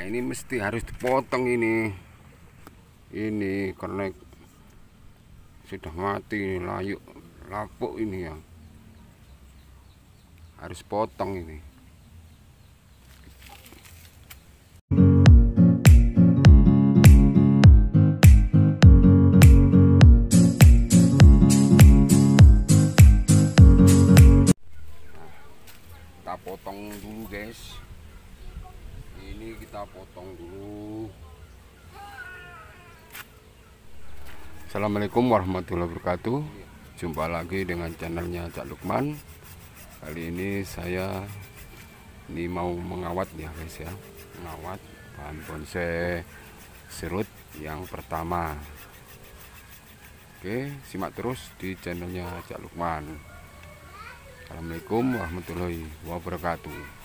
nah ini mesti harus dipotong ini. Ini karena sudah mati layu lapuk ini ya. Harus potong ini dulu Assalamualaikum warahmatullahi wabarakatuh. Jumpa lagi dengan channelnya Cak Lukman. Kali ini saya ini mau mengawat ya guys ya. Mengawat bahan bonsai serut yang pertama. Oke simak terus di channelnya Cak Lukman. Assalamualaikum warahmatullahi wabarakatuh